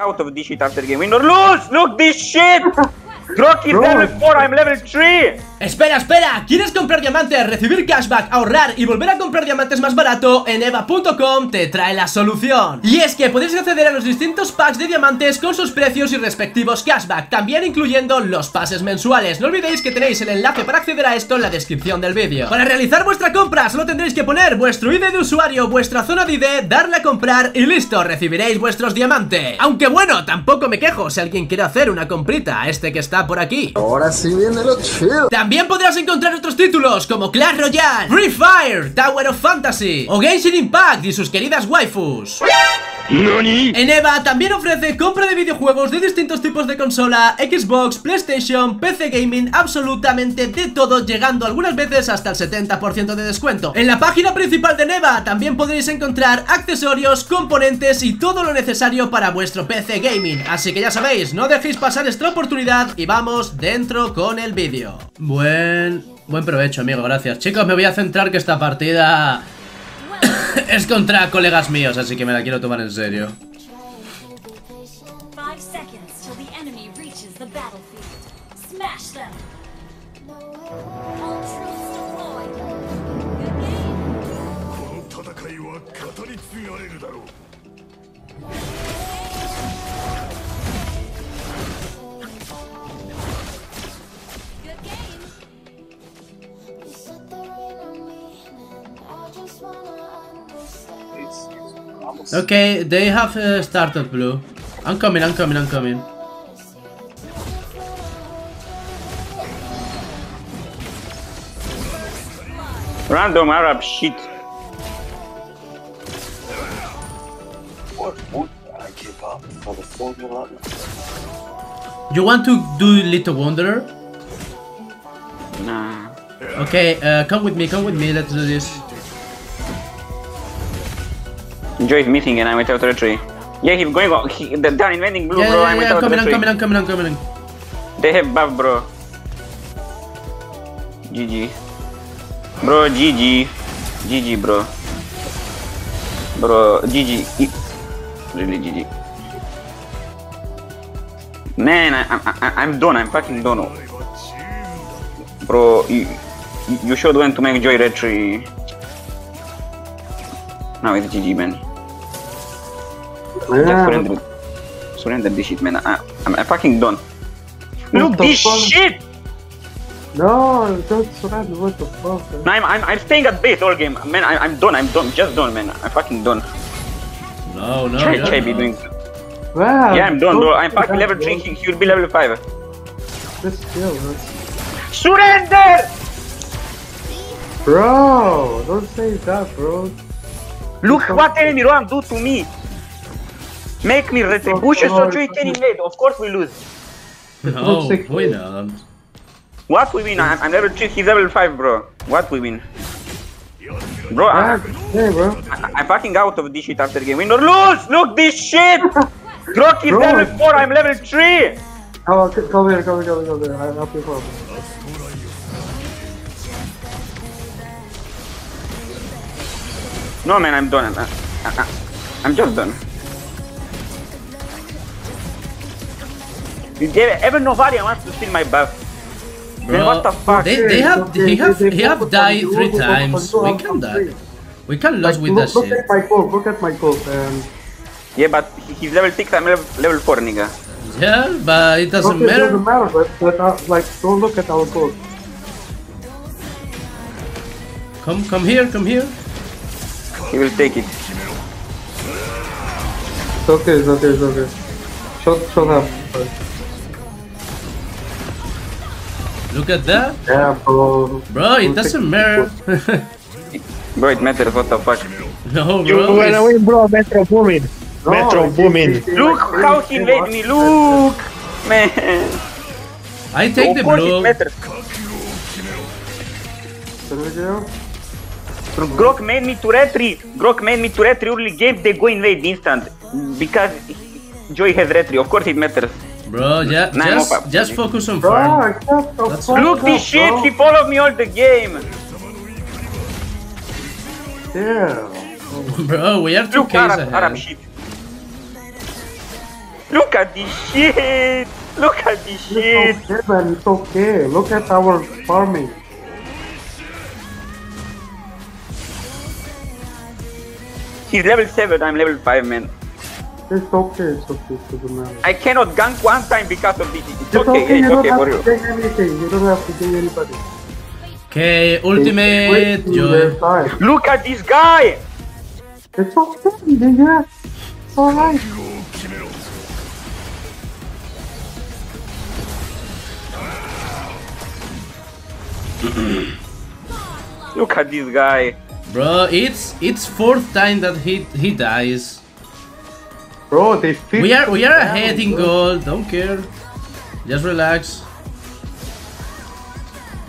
out of this shit after game. Win or lose! Look this shit! Grok is level 4, I'm level 3! Espera, espera, ¿quieres comprar diamantes, recibir cashback, ahorrar y volver a comprar diamantes más barato? En eva.com te trae la solución. Y es que podéis acceder a los distintos packs de diamantes con sus precios y respectivos cashback, también incluyendo los pases mensuales. No olvidéis que tenéis el enlace para acceder a esto en la descripción del vídeo. Para realizar vuestra compra solo tendréis que poner vuestro ID de usuario, vuestra zona de ID, darle a comprar y listo, recibiréis vuestros diamantes. Aunque bueno, tampoco me quejo si alguien quiere hacer una comprita, este que está por aquí. Ahora sí viene lo chido. También podrás encontrar otros títulos como Clash Royale, Free Fire, Tower of Fantasy o Genshin Impact y sus queridas waifus. En EVA también ofrece compra de videojuegos de distintos tipos de consola, Xbox, PlayStation, PC Gaming, absolutamente de todo, llegando algunas veces hasta el 70% de descuento. En la página principal de Neva también podréis encontrar accesorios, componentes y todo lo necesario para vuestro PC Gaming. Así que ya sabéis, no dejéis pasar esta oportunidad y vamos dentro con el vídeo. Buen... Buen provecho, amigo, gracias. Chicos, me voy a centrar que esta partida es contra colegas míos, así que me la quiero tomar en serio. Okay, they have uh, started blue. I'm coming, I'm coming, I'm coming. Random Arab shit. What would I give up for the Formula? You want to do Little Wanderer? Nah. Okay, uh, come with me, come with me, let's do this. Joy is missing and I'm without retry. Yeah, he's going on. He, they're inventing blue, Yeah, bro. yeah, I'm yeah, I'm coming, I'm coming, I'm coming, I'm coming. They have buff, bro. GG. Bro, GG. GG, bro. Bro, GG. Really, GG. Man, I, I, I, I'm done. I'm fucking done. Bro, you, you should went to make Joy retry. Now it's GG, man. Just surrender. Surrender this shit, man. I, I'm, I'm fucking done. Look the this fuck? shit! No, don't surrender. What the fuck? man? No, I'm, I'm, I'm staying at base all game. Man, I, I'm done. I'm done. Just done, man. I'm fucking done. No, no, Try, no, try be doing. Wow, Yeah, I'm done, don't bro. I'm fucking level bro. 3. He, he will be level 5. Just chill, man. Surrender! Bro, don't say that, bro. Look what enemy Roam do to me. Make me retribution so Joy can invade. Of course we lose. No, we ways. don't. What we win? I'm, I'm level 3. He's level 5, bro. What we win? Bro, I, Ah, yeah, bro. I, I'm fucking out of this shit after game. Win or lose! Look this shit! Grock is Bro. level 4. I'm level 3. Come, on, come here, come here, come here, come here. I'll help you out. No, man, I'm done. I, I, I'm just done. Did they- Ever Novaria wants to steal my buff. Man, what the fuck? They, they have, Okay, he have, they- they he have died three times. We can die. We can lose Like, with look, that look shit. at my code, look at my code, and Yeah, but he's level 6, I'm level, level 4, nigga. Yeah, but it doesn't okay, matter. doesn't matter, but, but uh, like, don't look at our code. Come, come here, come here. He will take it. It's okay, it's okay, it's okay. Shut, shut up. Look at that, Yeah, bro. bro. It doesn't matter. Bro, it matters, what the fuck. no, bro. wanna it's- win, bro? Metro booming. No, Metro it's- booming. it's- it's Look how he made me, look! Man! I take the of course it blue. matters. Can we go? Grock made me to retry. Grock made me to retry early game, they go invade instant. Because Joy has retry, of course it matters. Bro, yeah, Nine just, more just focus on Bro, farm. shut That's Look this up, shit, bro. he followed me all the game. Yeah. Bro, we are two Look Ks Arab, Arab shit. Look at this shit! Look at this shit! It's okay, man. It's okay. Look at our farming. He's level 7, I'm level 5, man. Just talk here, it's okay, it matter. I cannot gank one time because of this. It's okay, okay, it's don't okay have for you. you don't have to gank anybody. Okay, ultimate, Joel. Look at this guy! It's okay, nigga. It's alright. Look at this guy. Bro, it's it's fourth time that he he dies. Bro, they We are we are ahead in goal. Don't care. Just relax.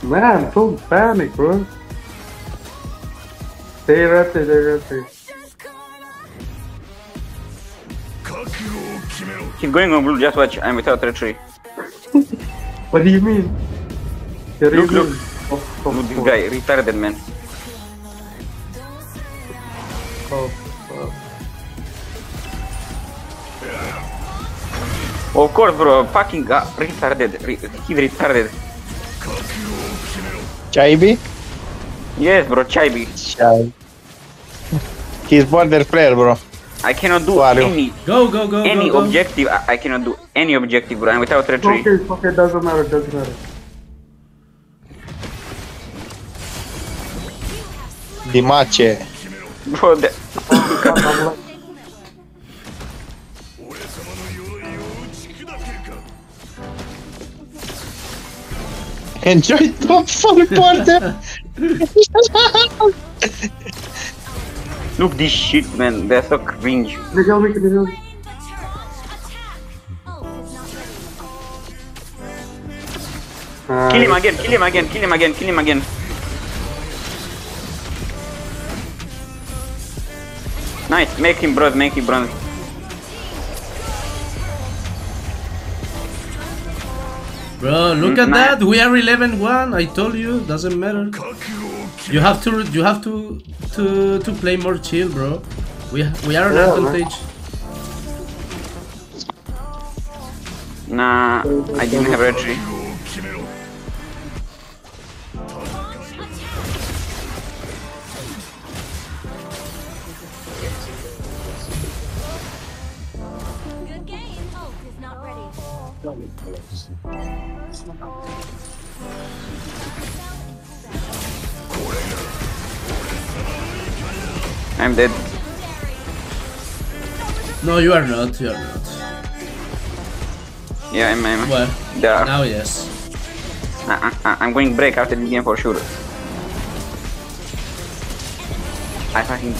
Man, don't panic, bro. Stay ready, there, stay ready. there. Keep going on blue, just watch, I'm without retry. what do you mean? There look, look. Oh, oh, look, this guy, retarded man. Oh. Of course, bro. Fucking uh, retarded. Re he retarded. Chibi? Yes, bro. Chibi. Chibi. He's border player, bro. I cannot do Wario. any go go go any go, go. objective. I, I, cannot do any objective, bro. And without retreat. Okay, okay, doesn't matter. Doesn't matter. Dimache. Bro, that. Enjoy top full border. look this shit, man. They're so cringe. can you help me? Can you help me? Kill him again, kill him again, kill him again, kill him again. Nice, make him bronze, make him bronze. Bro, look at that. We are 11-1. I told you, doesn't matter. You have to you have to to to play more chill, bro. We we are an yeah, advantage. Man. Nah, I didn't have a tree. I'm dead. No, you are not. You are not. Yeah, I'm. I'm Well, there. now yes. I, I'm going break after this game for sure. I fucking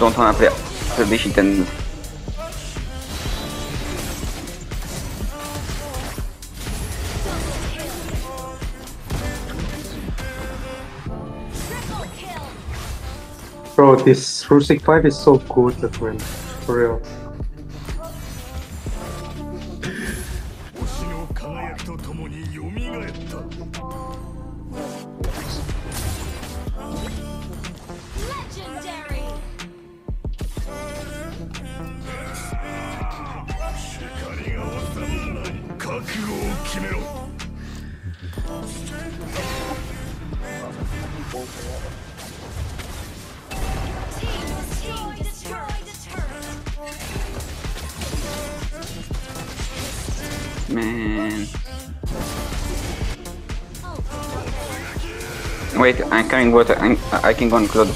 don't wanna play after this shit and Bro, this Rusik 5 is so good, at win, For real. Legendary. Man. Wait, I'm coming water. I'm, I can go on Claude.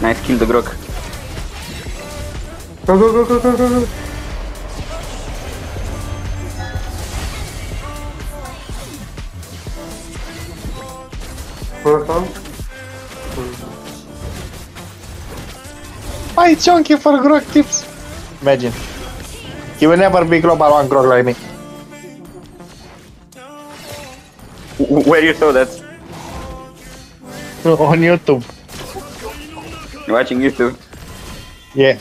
Nice kill the Grock. Go, go, go, go, go, go, go. Wanna come? Why chunky for Grock tips? Imagine. He will never be global one Grock like me. Where you saw that? On YouTube. You're watching YouTube. Yeah.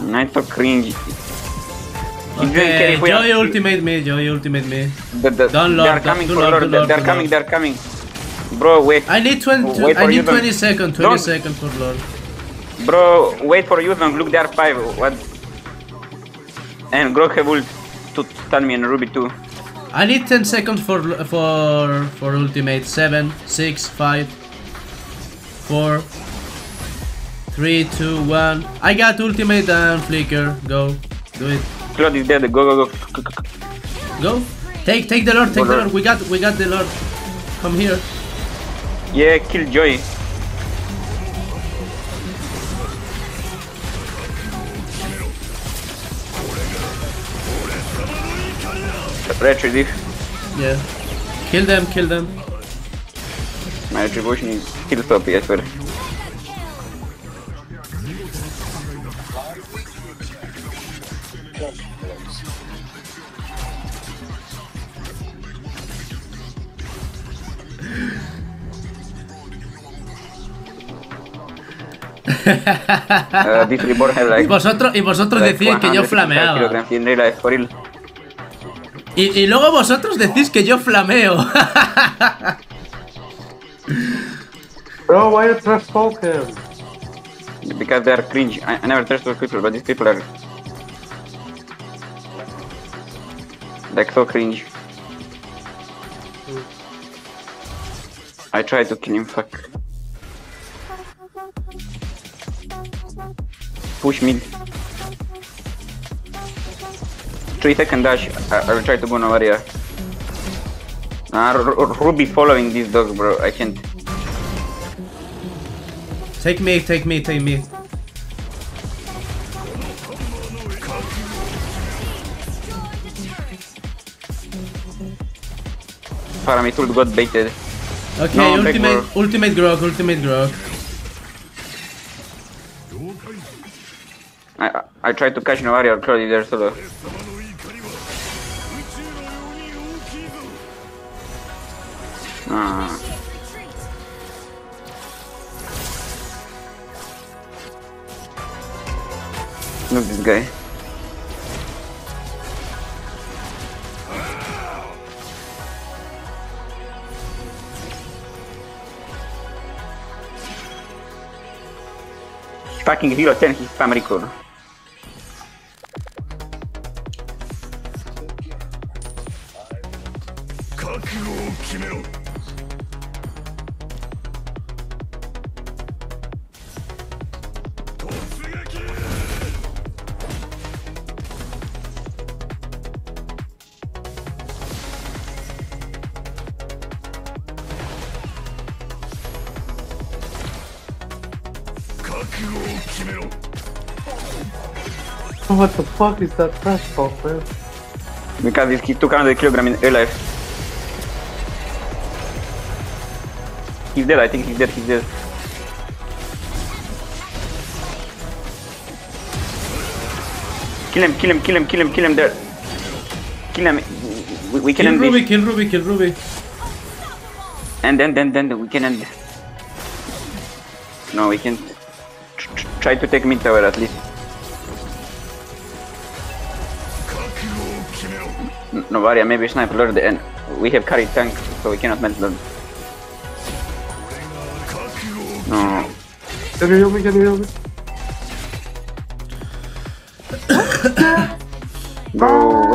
Nice so cringe. He's doing carry Okay, for Joy ultimate me. Joy ultimate me. The, the, Don't they are coming do for lord, Lord. They're, lord, they're do coming. They're coming. Bro, wait. I need 20, Wait I need 20 seconds, 20 seconds for Lord. Bro, wait for you and look there 5. What? And have ult to stun me and Ruby too. I need 10 seconds for for for ultimate. 7, 6, 5, 4, 3, 2, 1. I got ultimate and flicker. Go. Do it. Claude is dead. Go, go, go. Go. Take take the lord, take the Lord. lord. We got we got the lord. Come here. Yeah, kill Joy. Retribution. Yeah. Kill them, kill them. My retribution is kill stop, yes, sir. Uh, have like Y vosotros, y vosotros like decís que yo 155 flameaba. Y, y luego vosotros decís que yo flameo. Bro, why you trash talk him? Because they are cringe. I, I never trust those people, but these people are like so cringe. I tried to kill him. Fuck. Push me. Three second dash. I, I will try to go. Ah, R- R- Ruby following this dog, bro. I can't. take me, take me, take me. Paramit ult got baited. Okay, No, ultimate, ultimate Grock, ultimate Grock. I I, tried to catch Novari or Claudia there solo. Guy. Fucking hero 10, he's spam recall. What the fuck is that trash talk, man? Because he's 200 kilogram in real life. He's dead, I think he's dead, he's dead. Kill him, kill him, kill him, kill him, kill him there. Kill him. We, we can Kill end Ruby, this. kill Ruby, kill Ruby. And then, then, then we can end. No, we can tr- tr- try to take mid tower at least. No worry, maybe sniper lord and we have carry tank, so we cannot melt them. No. Can you heal me? Can you heal me? No.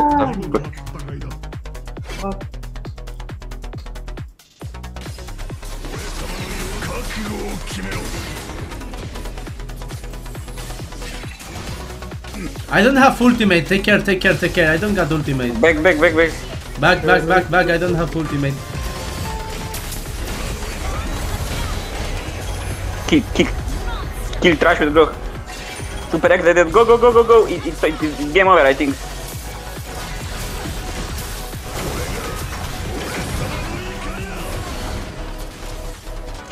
I don't have ultimate. Take care, take care, take care. I don't got ultimate. Back, back, back, back. Back, back, back, back. I don't have ultimate. Kill, kill, kill trash with Grock. Super dead. Go, go, go, go, go. It, it's game over, I think.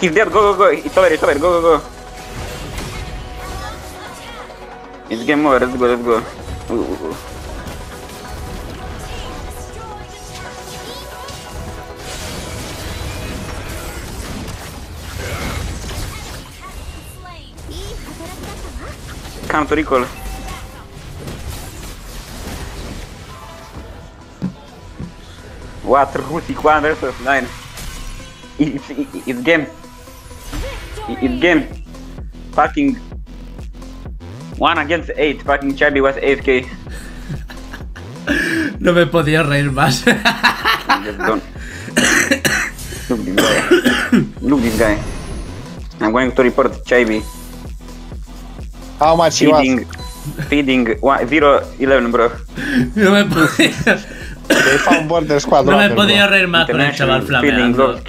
He's dead. Go, go, go. It's over, it's over. Go, go, go. It's game over. Let's go, let's go. Ooh, ooh, ooh. Come to recall. What? Rusi 1 versus 9. It's, it's game. It's game. Fucking one against eight. Fucking Chabi was 8k. No me podía reír más. Look this guy. Look this guy. I'm going to report Chabi. How much he was? Feeding, feeding one, zero eleven, bro. No me podía, They found border squad. no me podía reír más con el chaval feeding flameando.